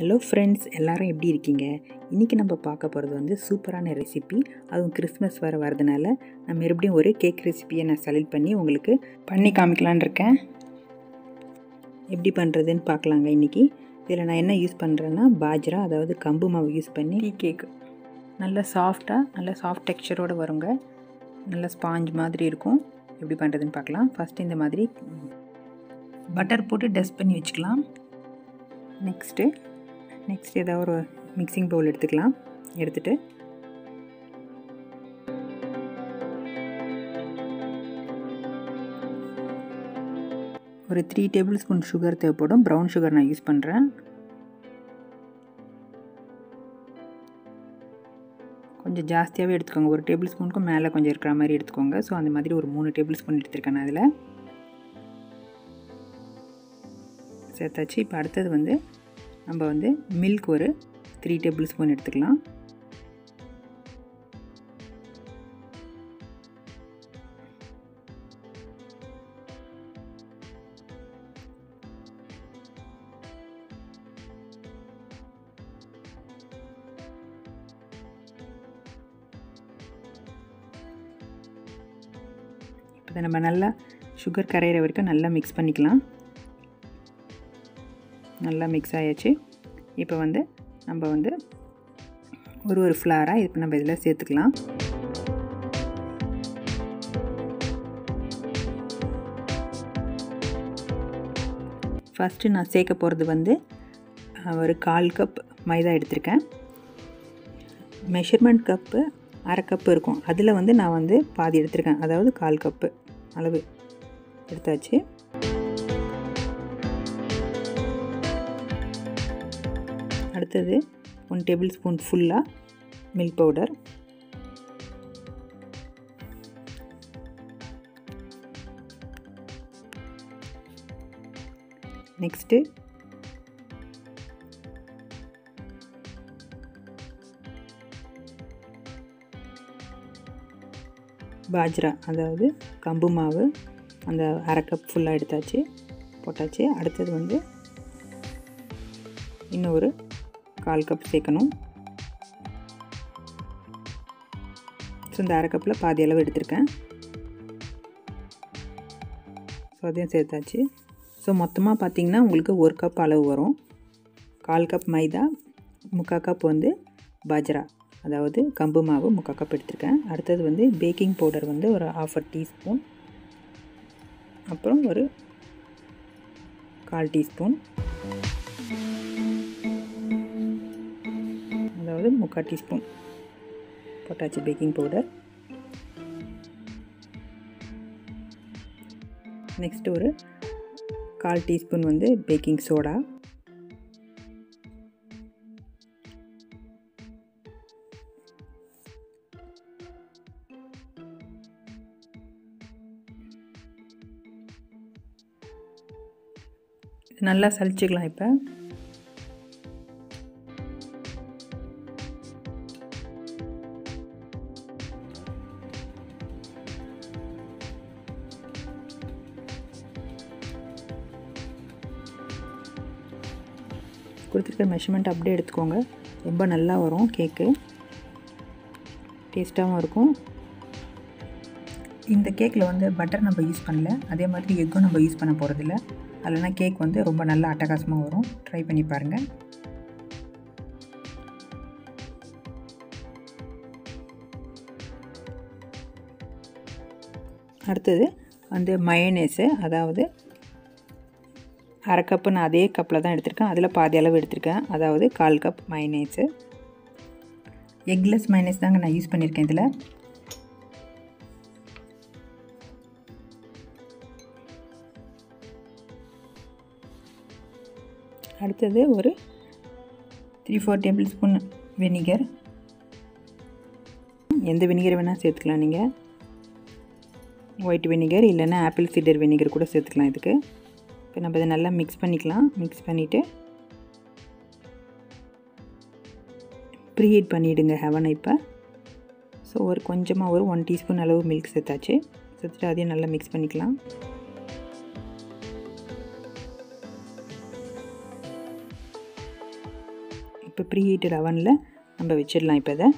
Hello friends எல்லாரும் எப்படி இருக்கீங்க? இன்றைக்கி நம்ம பார்க்க போகிறது வந்து சூப்பரான ரெசிபி அதுவும் கிறிஸ்மஸ் வர வரதுனால நான் மறுபடியும் ஒரு கேக் ரெசிபியை நான் செலக்ட் பண்ணி உங்களுக்கு பண்ணி காமிக்கலான் இருக்கேன். எப்படி பண்ணுறதுன்னு பார்க்கலாங்க இன்றைக்கி இதில் நான் என்ன யூஸ் பண்ணுறேன்னா பாஜ்ரா அதாவது கம்பு மாவு யூஸ் பண்ணி டீ கேக்கு நல்ல சாஃப்டாக நல்ல சாஃப்ட் டெக்ஸ்சரோடு வருங்க. நல்ல ஸ்பாஞ்ச் மாதிரி இருக்கும். எப்படி பண்ணுறதுன்னு பார்க்கலாம். ஃபஸ்ட்டு இந்த மாதிரி பட்டர் போட்டு டஸ்ட் பண்ணி வச்சுக்கலாம். நெக்ஸ்ட்டு நெக்ஸ்ட் ஏதாவது ஒரு மிக்சிங் பவுல் எடுத்துக்கலாம். எடுத்துகிட்டு ஒரு த்ரீ டேபிள் ஸ்பூன் சுகர் தேவைப்படும். ப்ரௌன் சுகர் நான் யூஸ் பண்ணுறேன் கொஞ்சம் ஜாஸ்தியாகவே எடுத்துக்கோங்க. ஒரு டேபிள் ஸ்பூனுக்கும் மேலே கொஞ்சம் இருக்கிற மாதிரி எடுத்துக்கோங்க. ஸோ அந்த மாதிரி ஒரு மூணு டேபிள் ஸ்பூன் எடுத்துருக்கேன் அதில். சேர்த்தாச்சு. இப்போ அடுத்தது வந்து நம்ம வந்து மில்க் ஒரு த்ரீ டேபிள் ஸ்பூன் எடுத்துக்கலாம். இப்போ நம்ம நல்லா சுகர் கரையிற வரைக்கும் நல்லா மிக்ஸ் பண்ணிக்கலாம். நல்லா மிக்ஸ் ஆயாச்சு. இப்போ வந்து நம்ம வந்து ஒரு ஒரு ஃப்ளாராக இப்போ நம்ம இதில் சேர்த்துக்கலாம். ஃபஸ்ட்டு நான் சேர்க்க போகிறது வந்து ஒரு கால் கப் மைதா எடுத்திருக்கேன். மெஷர்மெண்ட் கப்பு அரை கப்பு இருக்கும். அதில் வந்து நான் வந்து பாதி எடுத்திருக்கேன். அதாவது கால் கப்பு அளவு எடுத்தாச்சு. அடுத்தது ஒன் டேபிள் ஸ்பூன் ஃபுல்லாக மில்க் பவுடர். நெக்ஸ்ட்டு பாஜ்ரா அதாவது கம்பு மாவு அந்த அரை கப் ஃபுல்லாக எடுத்தாச்சு போட்டாச்சு. அடுத்தது வந்து இன்னொரு கால் கப் சேர்க்கணும். ஸோ இந்த அரை கப்பில் பாதி அளவு எடுத்திருக்கேன். ஸோ அதையும் சேர்த்தாச்சு. ஸோ மொத்தமாக பார்த்திங்கன்னா உங்களுக்கு ஒரு கப் அளவு வரும். கால் கப் மைதா முக்கால் கப் வந்து பாஜ்ரா. அதாவது கம்பு மாவு முக்கால் கப் எடுத்திருக்கேன். அடுத்தது வந்து பேக்கிங் பவுடர் வந்து ஒரு ஆஃப் அ டீஸ்பூன் அப்புறம் ஒரு கால் டீஸ்பூன். பவுடர் முக்கால் டீஸ்பூன் போட்டாச்சு பேக்கிங் பவுடர். நெக்ஸ்ட்டு ஒரு கால் டீஸ்பூன் வந்து பேக்கிங் சோடா. நல்லா சலிச்சுக்கலாம் இப்போ. கொடுத்துருக்க மெஷர்மெண்ட் அப்படியே எடுத்துக்கோங்க. ரொம்ப நல்லா வரும் கேக்கு டேஸ்ட்டாகவும் இருக்கும். இந்த கேக்கில் வந்து பட்டர் நம்ம யூஸ் பண்ணல. அதே மாதிரி எக்கும் நம்ம யூஸ் பண்ண போகிறதில்ல அதில்னா கேக் வந்து ரொம்ப நல்லா அட்டகாசமாக வரும். ட்ரை பண்ணி பாருங்கள் அடுத்தது வந்து மயனேஸு அதாவது அரை கப்பு நான் அதே கப்பில் தான் எடுத்திருக்கேன். அதில் பாதி அளவு எடுத்திருக்கேன். அதாவது கால் கப் மைனேஸு எக்லெஸ் மைனஸ் தாங்க நான் யூஸ் பண்ணியிருக்கேன் இதில். அடுத்தது ஒரு three four table spoon vinegar எந்த வெனிகர் வேணால் சேர்த்துக்கலாம் நீங்கள் ஒயிட் வெனிகர் இல்லைன்னா ஆப்பிள் சீடர் வெனிகர் கூட சேர்த்துக்கலாம் இதுக்கு. இப்போ நம்ம இதை நல்லா மிக்ஸ் பண்ணிக்கலாம். மிக்ஸ் பண்ணிவிட்டு ப்ரீஹீட் பண்ணிவிடுங்க ஹெவனை இப்போ. ஸோ ஒரு கொஞ்சமாக ஒரு ஒன் டீஸ்பூன் அளவு மில்க் சேர்த்தாச்சு. சேர்த்துட்டு அதையும் நல்லா மிக்ஸ் பண்ணிக்கலாம். இப்போ ப்ரீ ஹீட்டட் அவனில் நம்ம வச்சிடலாம் இப்போ இதை.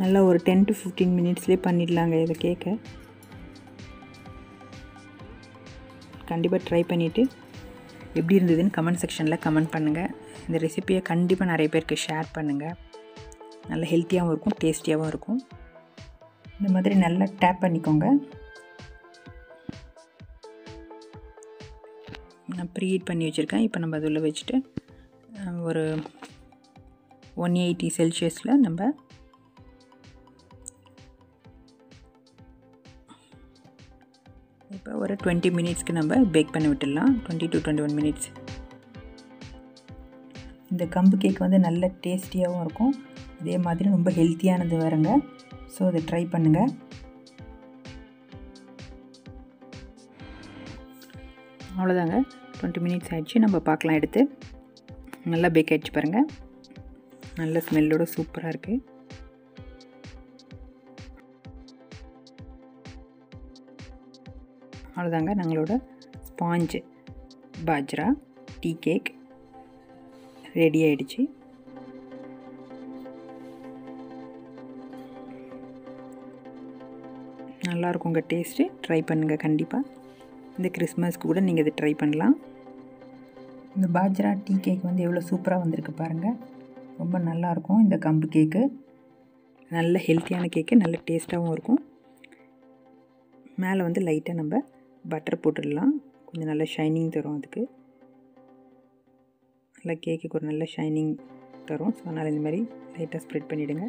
நல்லா ஒரு டென் டு ஃபிஃப்டீன் மினிட்ஸ்லேயே பண்ணிடலாங்க இதை கேட்க கண்டிப்பாக ட்ரை பண்ணிவிட்டு எப்படி இருந்ததுன்னு கமெண்ட் செக்ஷனில் கமெண்ட் பண்ணுங்கள் இந்த ரெசிப்பியை கண்டிப்பாக நிறைய பேருக்கு ஷேர் பண்ணுங்கள் நல்ல ஹெல்த்தியாகவும் இருக்கும் டேஸ்டியாகவும் இருக்கும். இந்த மாதிரி நல்லா டேப் பண்ணிக்கோங்க. நான் ப்ரீஹீட் பண்ணி வச்சுருக்கேன். இப்போ நம்ம அதில் வச்சுட்டு ஒரு ஒன் எயிட்டி செல்சியஸில் நம்ம இப்போ ஒரு டுவெண்ட்டி மினிட்ஸ்க்கு நம்ம பேக் பண்ணி விட்டுடலாம். Twenty to twenty one minutes இந்த கம்பு கேக் வந்து நல்ல டேஸ்டியாகவும் இருக்கும். அதே மாதிரி ரொம்ப ஹெல்த்தியானது வருங்க. ஸோ அதை ட்ரை பண்ணுங்கள் அவ்வளோதாங்க டுவெண்ட்டி மினிட்ஸ் ஆகிடுச்சு நம்ம பார்க்கலாம் எடுத்து. நல்லா பேக் ஆகிடுச்சு பாருங்கள் நல்ல ஸ்மெல்லோட சூப்பராக இருக்குது அவ்வளோதாங்க நம்மளோட sponge. Bajra tea cake ready ஆகிடுச்சு நல்லாயிருக்கும் உங்கள் டேஸ்ட்டு. ட்ரை பண்ணுங்கள் கண்டிப்பாக இந்த கிறிஸ்மஸ்க்கு கூட நீங்கள் இதை ட்ரை பண்ணலாம். இந்த பாஜ்ரா டீ கேக் வந்து எவ்வளோ சூப்பராக வந்திருக்கு பாருங்கள் ரொம்ப நல்லாயிருக்கும் இந்த கம்பு கேக்கு. நல்ல ஹெல்த்தியான கேக்கு நல்ல டேஸ்ட்டாகவும் இருக்கும். மேலே வந்து லைட்டாக நம்ம பட்டர் போட்டுடலாம். கொஞ்சம் நல்ல ஷைனிங் தரும் அதுக்கு. நல்லா கேக்குக்கு ஒரு நல்ல ஷைனிங் தரும். ஸோ அதனால் இந்த மாதிரி லைட்டாக ஸ்ப்ரெட் பண்ணிவிடுங்க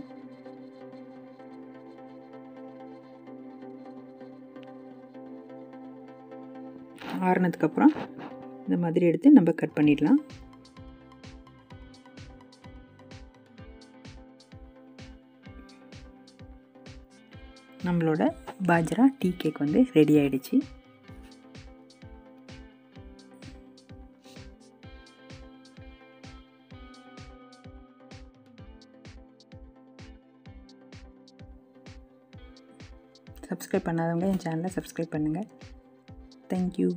ஆறுனதுக்கப்புறம் இந்த மாதிரி எடுத்து நம்ம கட் பண்ணிடலாம். நம்மளோட பாஜ்ரா டீ கேக் வந்து ரெடி ஆகிடுச்சு சப்ஸ்கிரைப் பண்ணாதவங்க என் சேனலை சப்ஸ்கிரைப் பண்ணுங்கள் தேங்க்யூ